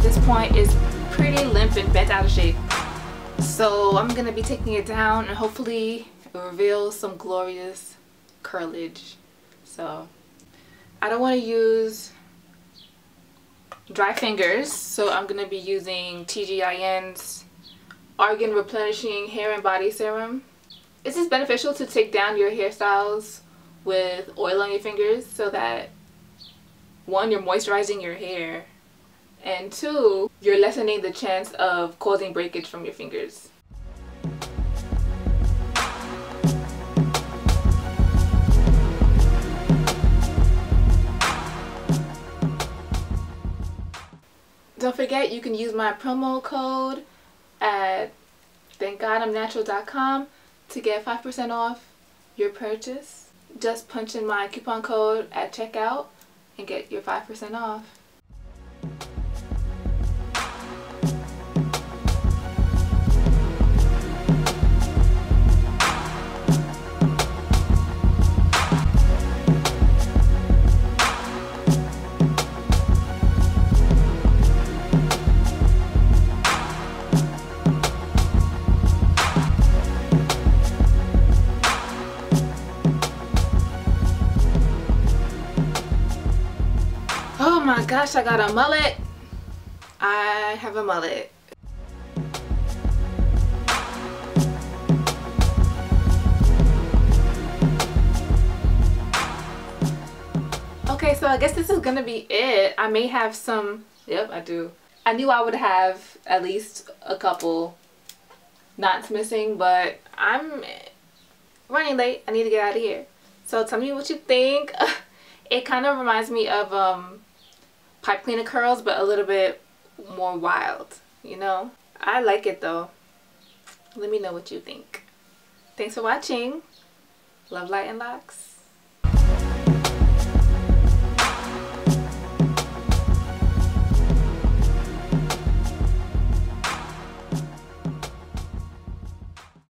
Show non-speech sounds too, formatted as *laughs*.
this point is pretty limp and bent out of shape. So I'm going to be taking it down and hopefully reveal some glorious curlage. So I don't want to use dry fingers so I'm going to be using TGIN's Argan Replenishing Hair and Body Serum. This is beneficial to take down your hairstyles with oil on your fingers so that one, you're moisturizing your hair and two, you're lessening the chance of causing breakage from your fingers. Don't forget you can use my promo code at thankgodimnatural.com to get 5% off your purchase. Just punch in my coupon code at checkout and get your 5% off. My gosh, I got a mullet. I have a mullet. Okay, so I guess this is gonna be it. I may have some, yep, I do. I knew I would have at least a couple knots missing, but I'm running late. I need to get out of here. So tell me what you think. *laughs* it kind of reminds me of um, pipe cleaner curls but a little bit more wild you know? I like it though. Let me know what you think. Thanks for watching. Love light and locs